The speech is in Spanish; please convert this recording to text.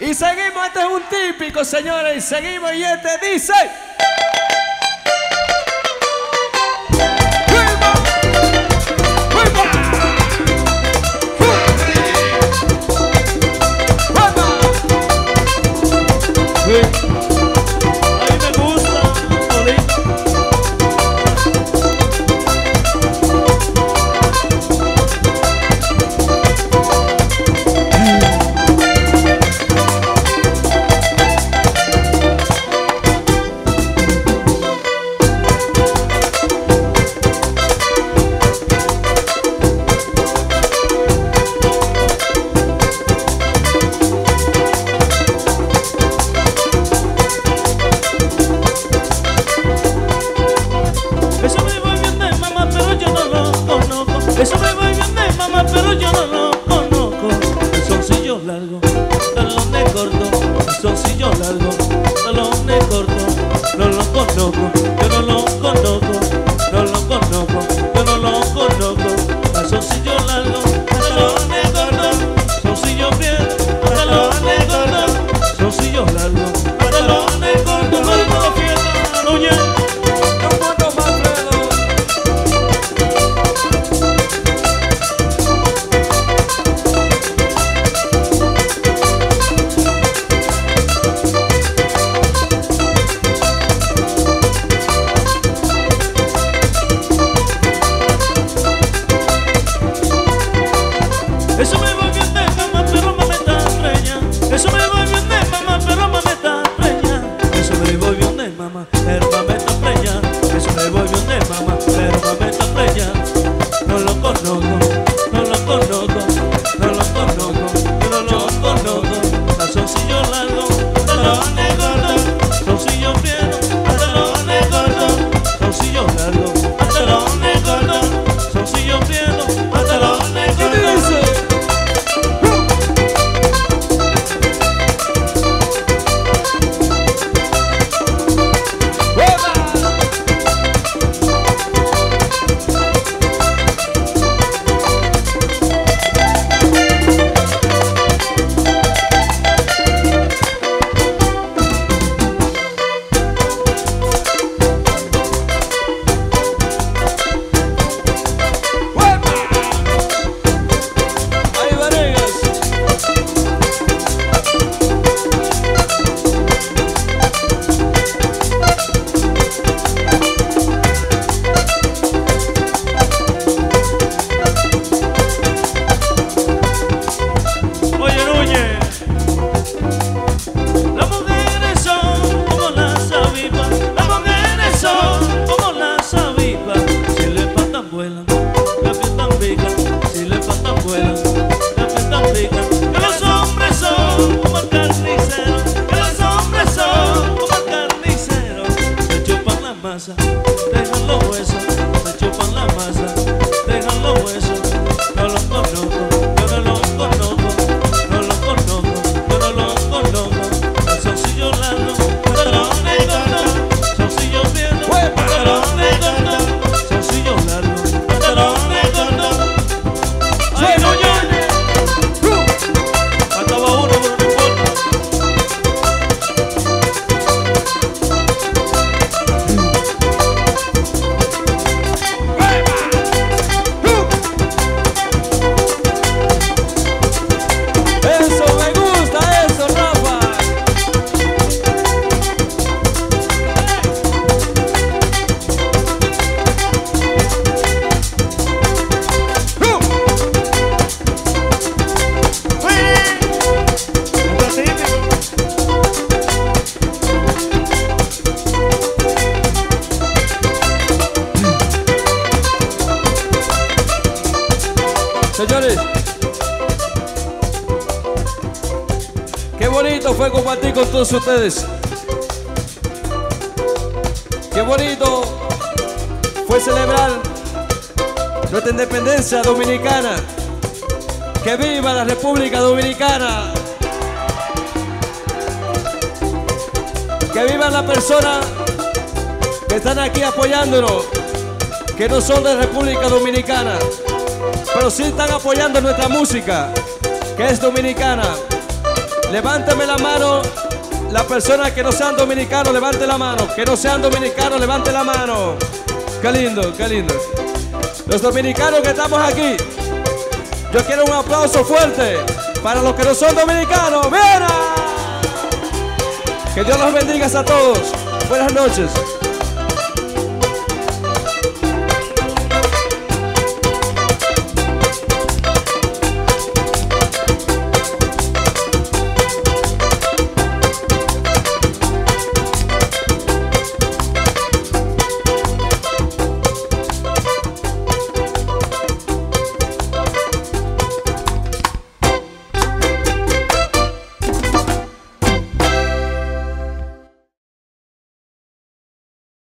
Y seguimos, este es un típico, señores. Y seguimos y este dice. Besos. llama casa. Señores, qué bonito fue compartir con todos ustedes. Qué bonito fue celebrar nuestra independencia dominicana. Que viva la República Dominicana. Que vivan las personas que están aquí apoyándonos, que no son de República Dominicana pero sí están apoyando nuestra música, que es dominicana. Levántame la mano, las personas que no sean dominicanos, levante la mano. Que no sean dominicanos, levante la mano. Qué lindo, qué lindo. Los dominicanos que estamos aquí, yo quiero un aplauso fuerte para los que no son dominicanos. ¡Viera! Que Dios los bendiga a todos. Buenas noches.